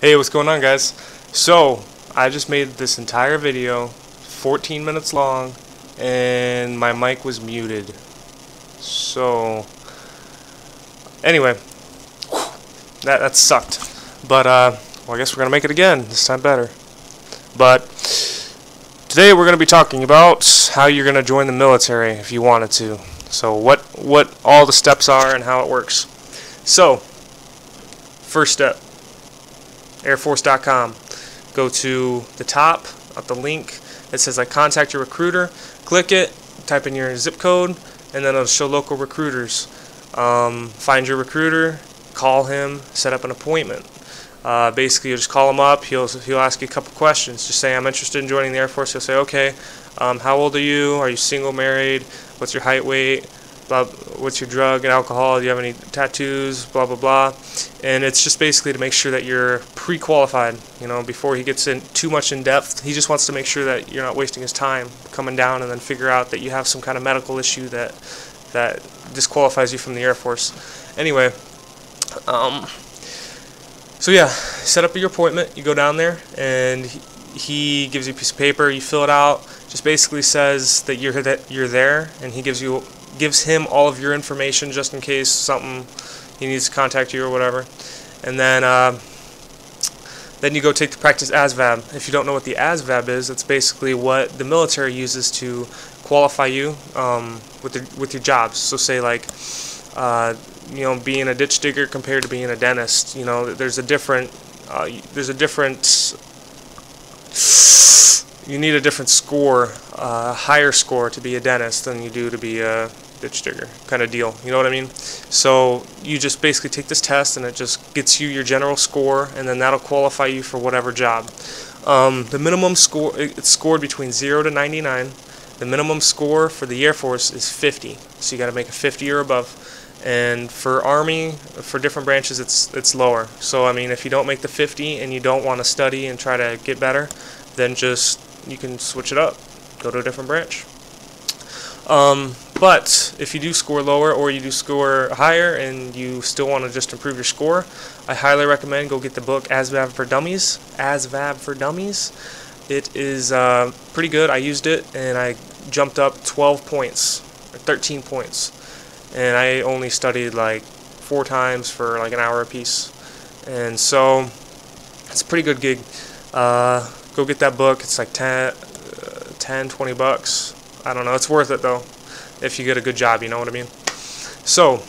Hey, what's going on guys? So, I just made this entire video 14 minutes long and my mic was muted. So, anyway, that, that sucked. But, uh, well, I guess we're going to make it again, this time better. But, today we're going to be talking about how you're going to join the military if you wanted to. So, what, what all the steps are and how it works. So, first step airforce.com. Go to the top of the link. It says like contact your recruiter. Click it, type in your zip code, and then it'll show local recruiters. Um, find your recruiter, call him, set up an appointment. Uh, basically, you just call him up. He'll he'll ask you a couple questions. Just say I'm interested in joining the Air Force. He'll say okay. Um, how old are you? Are you single, married? What's your height, weight? Blah, what's your drug and alcohol, do you have any tattoos, blah, blah, blah. And it's just basically to make sure that you're pre-qualified, you know, before he gets in too much in depth. He just wants to make sure that you're not wasting his time coming down and then figure out that you have some kind of medical issue that, that disqualifies you from the Air Force. Anyway, um, so yeah, set up your appointment, you go down there, and he gives you a piece of paper, you fill it out, just basically says that you're that you're there, and he gives you gives him all of your information just in case something he needs to contact you or whatever. And then uh, then you go take the practice ASVAB. If you don't know what the ASVAB is, it's basically what the military uses to qualify you um, with the, with your jobs. So say like uh, you know being a ditch digger compared to being a dentist. You know there's a different uh, there's a different you need a different score, a uh, higher score to be a dentist than you do to be a ditch digger kind of deal. You know what I mean? So you just basically take this test and it just gets you your general score and then that'll qualify you for whatever job. Um, the minimum score, it's scored between 0 to 99. The minimum score for the Air Force is 50. So you got to make a 50 or above. And for Army, for different branches, it's it's lower. So I mean, if you don't make the 50 and you don't want to study and try to get better, then just you can switch it up, go to a different branch. Um, but if you do score lower or you do score higher and you still want to just improve your score, I highly recommend go get the book ASVAB for Dummies. ASVAB for Dummies. It is uh, pretty good. I used it and I jumped up 12 points, or 13 points, and I only studied like four times for like an hour apiece. And so it's a pretty good gig. Uh, go get that book. It's like 10, uh, 10 20 bucks. I don't know. It's worth it though, if you get a good job. You know what I mean? So,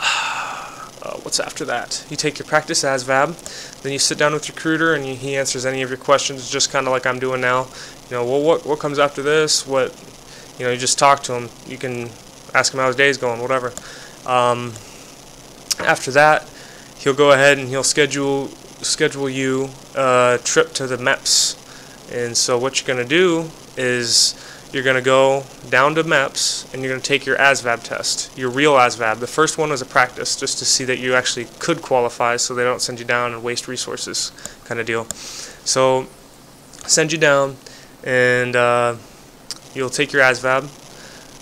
uh, what's after that? You take your practice ASVAB, then you sit down with your recruiter and you, he answers any of your questions, just kind of like I'm doing now. You know, well, what what comes after this? What, you know, you just talk to him. You can ask him how his day's going, whatever. Um, after that, he'll go ahead and he'll schedule schedule you a trip to the MEPS. And so what you're going to do is you're going to go down to MEPS and you're going to take your ASVAB test, your real ASVAB. The first one was a practice just to see that you actually could qualify so they don't send you down and waste resources kind of deal. So send you down and uh, you'll take your ASVAB.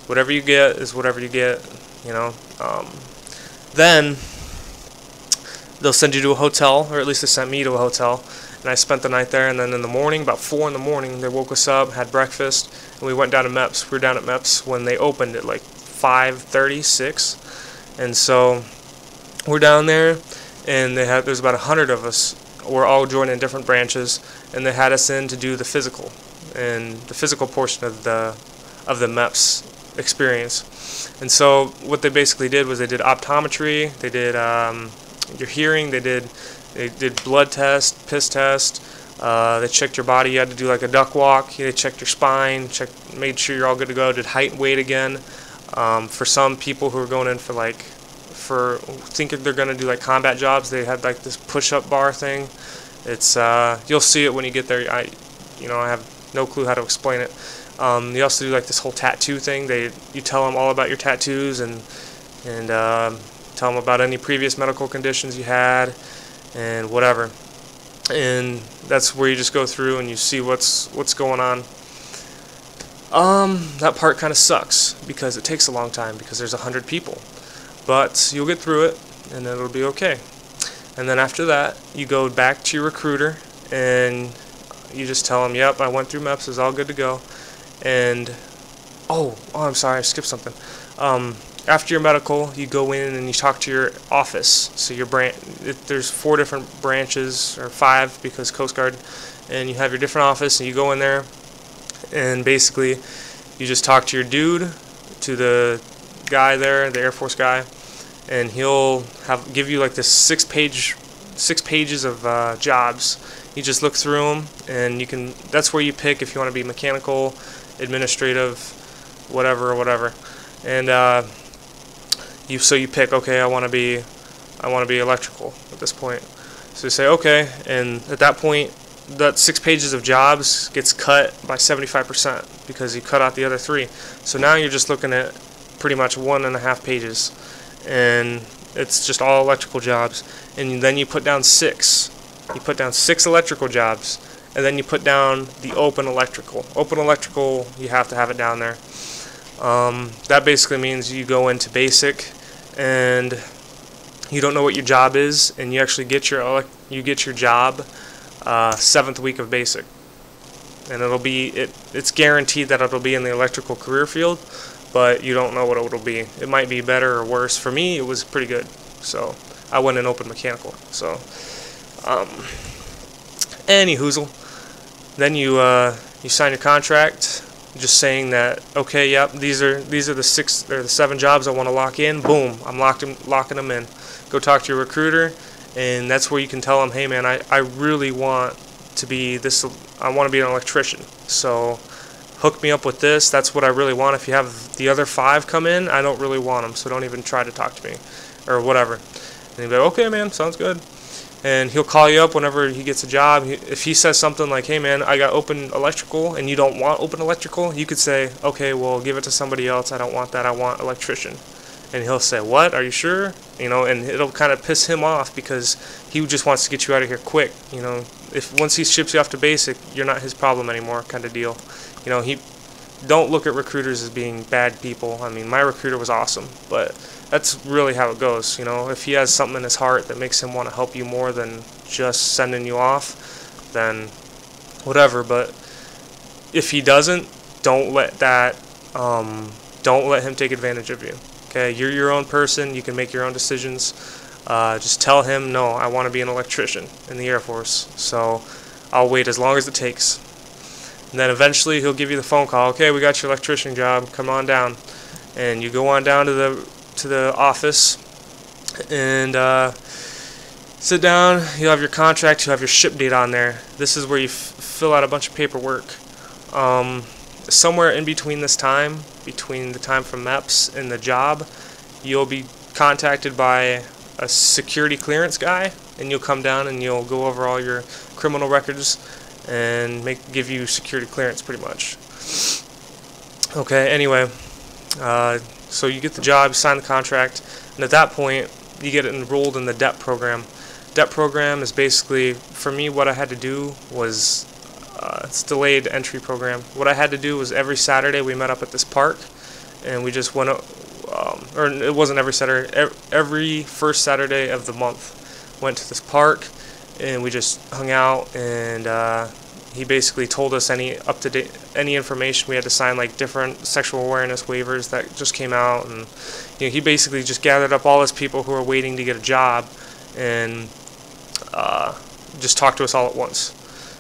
Whatever you get is whatever you get, you know. Um, then they'll send you to a hotel, or at least they sent me to a hotel, and I spent the night there. And then in the morning, about four in the morning, they woke us up, had breakfast, and we went down to MEPS. We were down at MEPS when they opened at like 5:30, 6, and so we're down there, and they had there's about a hundred of us. We're all joined in different branches, and they had us in to do the physical, and the physical portion of the of the MEPS experience. And so what they basically did was they did optometry, they did um, your hearing. They did they did blood test, piss test. Uh, they checked your body. You had to do like a duck walk. They checked your spine, checked, made sure you're all good to go. Did height and weight again. Um, for some people who are going in for like, for thinking they're going to do like combat jobs, they had like this push-up bar thing. It's uh, you'll see it when you get there. I, you know, I have no clue how to explain it. Um, they also do like this whole tattoo thing. They you tell them all about your tattoos and and um, tell them about any previous medical conditions you had and whatever and that's where you just go through and you see what's what's going on um that part kind of sucks because it takes a long time because there's a hundred people but you'll get through it and it'll be okay And then after that, you go back to your recruiter and you just tell them, "Yep, I went through MEPS. It's all good to go." And oh, oh, I'm sorry, I skipped something. Um, after your medical, you go in and you talk to your office. So your branch, there's four different branches or five because Coast Guard, and you have your different office, and you go in there, and basically, you just talk to your dude, to the guy there, the Air Force guy, and he'll have give you like this six page, six pages of uh, jobs. You just look through them, and you can. That's where you pick if you want to be mechanical, administrative, whatever, or whatever, and. Uh, you so you pick okay I want to be I want to be electrical at this point. So you say okay and at that point that six pages of jobs gets cut by 75% because you cut out the other three. So now you're just looking at pretty much one and a half pages and it's just all electrical jobs. And then you put down six. You put down six electrical jobs and then you put down the open electrical open electrical you have to have it down there um, that basically means you go into basic and you don't know what your job is, and you actually get your you get your job uh, seventh week of basic, and it'll be it it's guaranteed that it'll be in the electrical career field, but you don't know what it'll be. It might be better or worse. For me, it was pretty good, so I went in open mechanical. So, um, any hoozle, then you uh, you sign your contract just saying that okay, yep, these are these are the six or the seven jobs I want to lock in. Boom, I'm locked in, locking them in. Go talk to your recruiter, and that's where you can tell them, hey man, I, I really want to be this. I want to be an electrician. So hook me up with this. That's what I really want. If you have the other five come in, I don't really want them. So don't even try to talk to me or whatever. And be like, okay, man, sounds good and he'll call you up whenever he gets a job. If he says something like, "Hey man, I got open electrical," and you don't want open electrical, you could say, "Okay, well, give it to somebody else. I don't want that. I want electrician." And he'll say, "What? Are you sure?" You know, and it'll kind of piss him off because he just wants to get you out of here quick. You know, if once he ships you off to basic, you're not his problem anymore, kind of deal. You know, he don't look at recruiters as being bad people. I mean, my recruiter was awesome, but that's really how it goes. You know, if he has something in his heart that makes him want to help you more than just sending you off, then whatever. But if he doesn't, don't let that. Um, don't let him take advantage of you. Okay, you're your own person. You can make your own decisions. Uh, just tell him, no, I want to be an electrician in the Air Force. So I'll wait as long as it takes. And then eventually he'll give you the phone call. Okay, we got your electrician job. Come on down. And you go on down to the to the office and uh, sit down. You'll have your contract. You'll have your ship date on there. This is where you fill out a bunch of paperwork. Um, somewhere in between this time, between the time from MEPS and the job, you'll be contacted by a security clearance guy, and you'll come down and you'll go over all your criminal records and make give you security clearance pretty much. Okay. Anyway. Uh, so you get the job, sign the contract, and at that point, you get enrolled in the DEP program. DEP program is basically, for me, what I had to do was, uh, it's delayed entry program. What I had to do was every Saturday we met up at this park, and we just went, um, or it wasn't every Saturday, every first Saturday of the month, went to this park, and we just hung out and uh, he basically told us any up to date any information. We had to sign like different sexual awareness waivers that just came out and you know he basically just gathered up all his people who were waiting to get a job and uh, just talked to us all at once.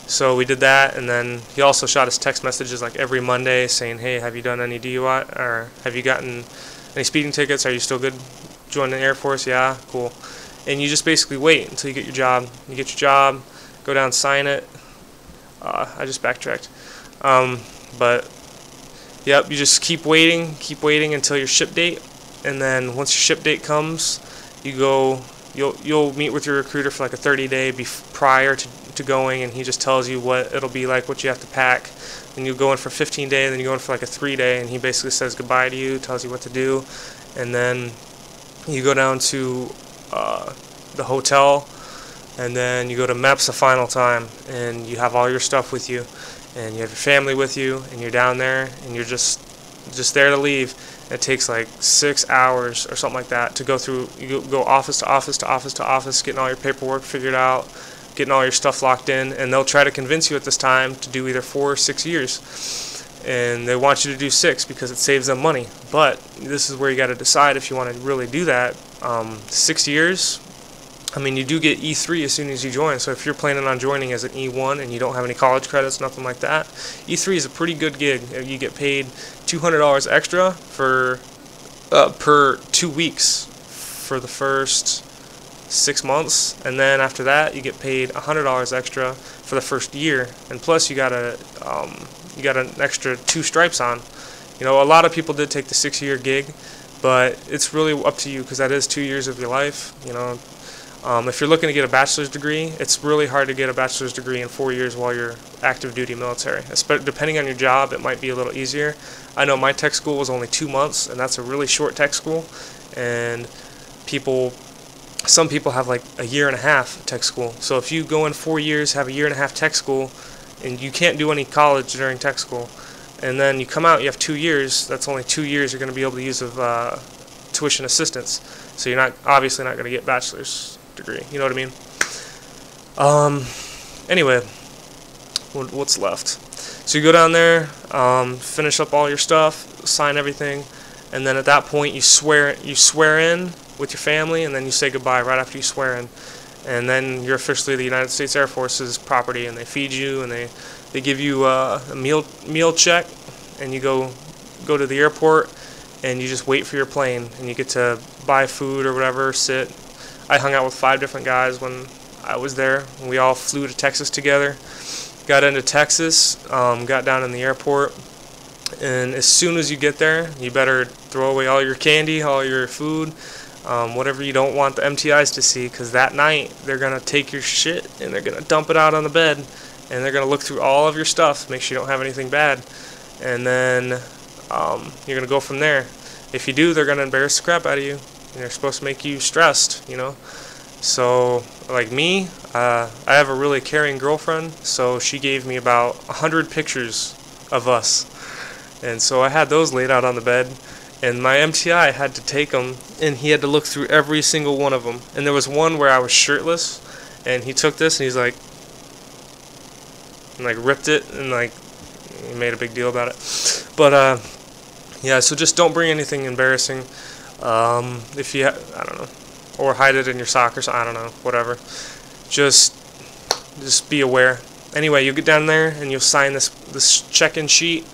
So we did that and then he also shot us text messages like every Monday saying hey have you done any DUI or have you gotten any speeding tickets? Are you still good? Join the Air Force? Yeah cool and you just basically wait until you get your job you get your job go down sign it uh, I just backtracked. Um, but yep, you just keep waiting, keep waiting until your ship date, and then once your ship date comes, you go. You'll you'll meet with your recruiter for like a 30 day bef- prior to, to going, and he just tells you what it'll be like, what you have to pack. Then you go in for 15 day, and then you go in for like a three day, and he basically says goodbye to you, tells you what to do, and then you go down to uh, the hotel and then you go to MEPS a final time and you have all your stuff with you and you have your family with you and you're down there and you're just just there to leave It takes like six hours or something like that to go through. You go office to office to office to office, getting all your paperwork figured out, getting all your stuff locked in, and they'll try to convince you at this time to do either four or six years. And they want you to do six because it saves them money. But this is where you got to decide if you want to really do that. Um, six years, I mean, you do get E3 as soon as you join. So if you're planning on joining as an E1 and you don't have any college credits, nothing like that, E3 is a pretty good gig. Uh, you get paid $200 extra for uh, per two weeks for the first six months, and then after that you get paid $100 extra for the first year, and plus you got a um, you got an extra two stripes on. You know, a lot of people did take the six-year gig, but it's really up to you because that is two years of your life. You know, um, if you're looking to get a bachelor's degree, it's really hard to get a bachelor's degree in four years while you're active duty military. Depending on your job, it might be a little easier. I know my tech school was only two months, and that's a really short tech school. And people, some people have like a year and a half tech school. So if you go in four years, have a year and a half tech school, and you can't do any college during tech school, and then you come out, you have two years. That's only two years you're going to be able to use of uh, tuition assistance. So you're not obviously not going to get bachelor's degree. You know what I mean? Um, anyway, what's left? So you go down there, um, finish up all your stuff, sign everything, and then at that point you swear you swear in with your family, and then you say goodbye right after you swear in, and then you're officially the United States Air Force's property, and they feed you, and they they give you uh, a meal meal check, and you go go to the airport, and you just wait for your plane, and you get to buy food or whatever, sit, I hung out with five different guys when I was there. We all flew to Texas together. Got into Texas, um, got down in the airport, and as soon as you get there, you better throw away all your candy, all your food, um, whatever you don't want the MTIs to see, because that night they're gonna take your shit and they're gonna dump it out on the bed, and they're gonna look through all of your stuff, make sure you don't have anything bad, and then um, you're gonna go from there. If you do, they're gonna embarrass the crap out of you and they're supposed to make you stressed, you know. So, like me, uh, I have a really caring girlfriend, so she gave me about a hundred pictures of us, and so I had those laid out on the bed. And my MTI had to take them, and he had to look through every single one of them. And there was one where I was shirtless, and he took this and he's like, and like ripped it, and like made a big deal about it. But uh, yeah, so just don't bring anything embarrassing. Um, if you, I don't know, or hide it in your sock or something, I don't know, whatever. Just, just be aware. Anyway, you get down there and you'll sign this this check-in sheet.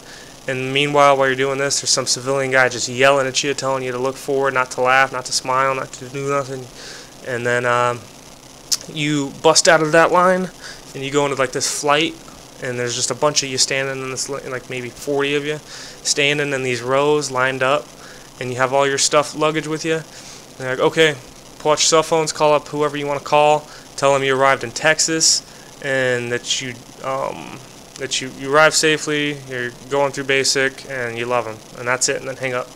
And meanwhile, while you're doing this, there's some civilian guy just yelling at you, telling you to look forward, not to laugh, not to smile, not to do nothing. And then um, you bust out of that line, and you go into like this flight, and there's just a bunch of you standing in this, like maybe 40 of you, standing in these rows lined up and you have all your stuff luggage with you, and they're like, okay, pull out your cell phones, call up whoever you want to call, tell them you arrived in Texas, and that you um, that you, you arrived safely, you're going through basic, and you love them, and that's it, and then hang up.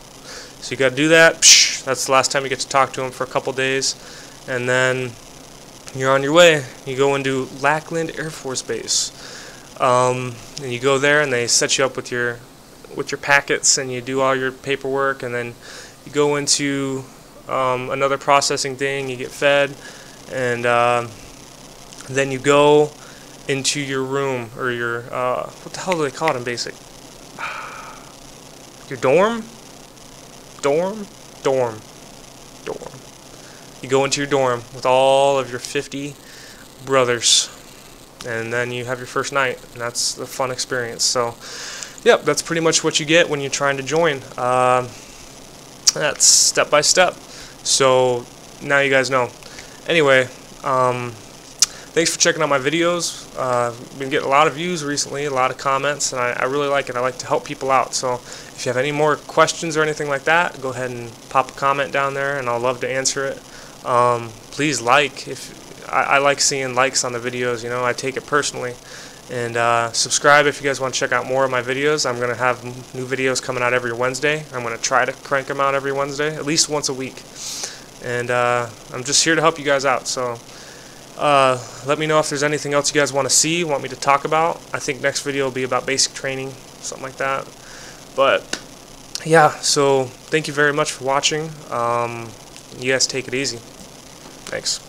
So you got to do that. Psh, that's the last time you get to talk to them for a couple days, and then you're on your way. You go into Lackland Air Force Base, um, and you go there, and they set you up with your with your packets and you do all your paperwork and then you go into um, another processing thing, you get fed, and uh, then you go into your room or your, uh, what the hell do they call it in basic? Your dorm? Dorm? Dorm. Dorm. You go into your dorm with all of your 50 brothers, and then you have your first night, and that's the fun experience. So, yep, that's pretty much what you get when you're trying to join. Uh, that's step by step. So now you guys know. Anyway, um, thanks for checking out my videos. Uh, been getting a lot of views recently, a lot of comments, and I, I, really like it. I like to help people out. So if you have any more questions or anything like that, go ahead and pop a comment down there, and I'll love to answer it. Um, please like if I, I like seeing likes on the videos. You know, I take it personally. And uh, subscribe if you guys want to check out more of my videos. I'm going to have new videos coming out every Wednesday. I'm going to try to crank them out every Wednesday, at least once a week. And uh, I'm just here to help you guys out. So uh, let me know if there's anything else you guys want to see, want me to talk about. I think next video will be about basic training, something like that. But yeah, so thank you very much for watching. Um, you guys take it easy. Thanks.